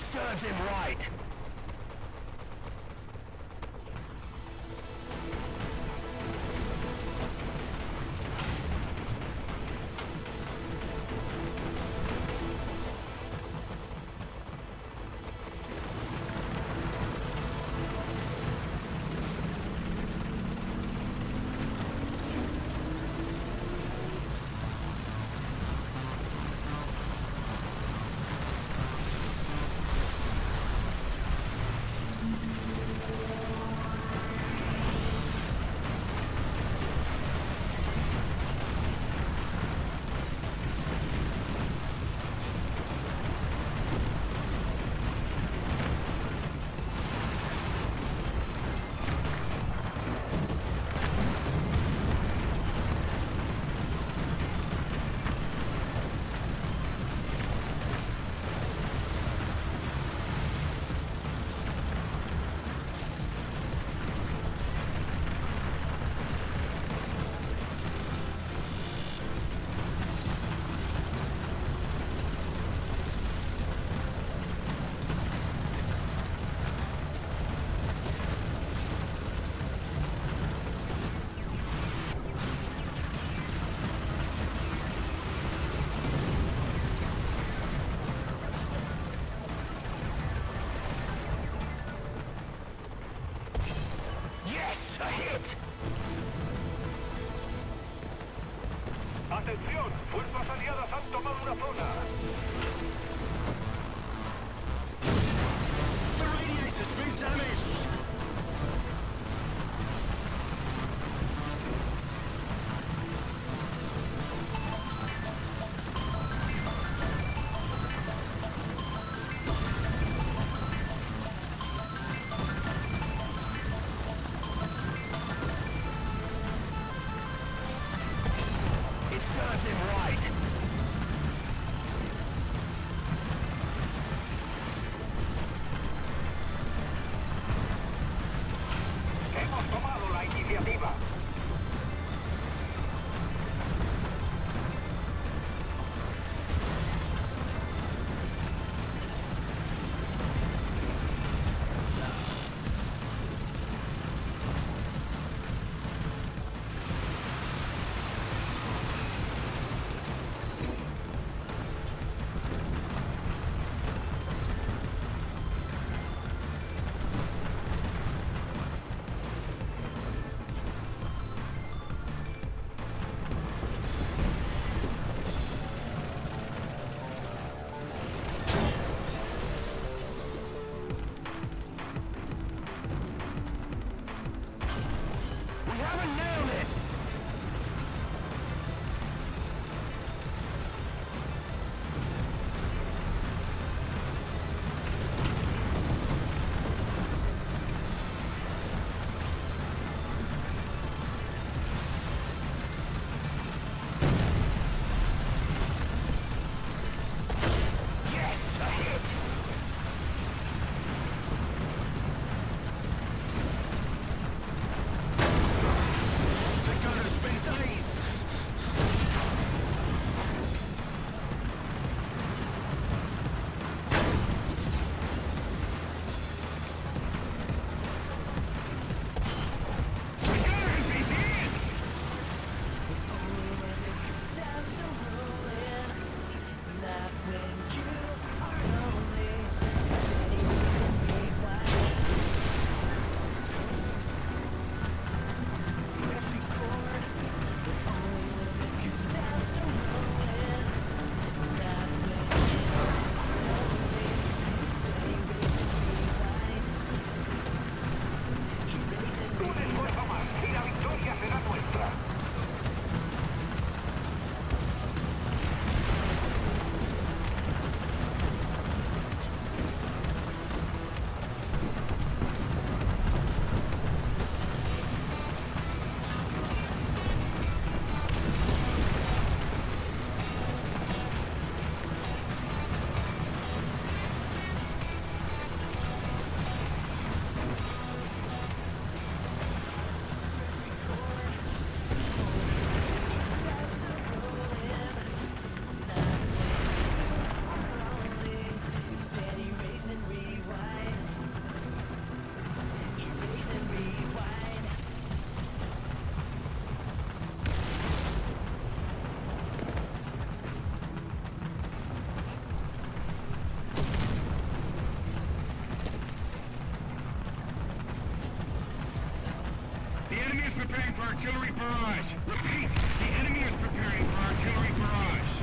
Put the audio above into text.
Serves him right. Fuerzas aliadas han tomado una zona. Haven't nailed it! preparing for artillery barrage. Repeat, the enemy is preparing for artillery barrage.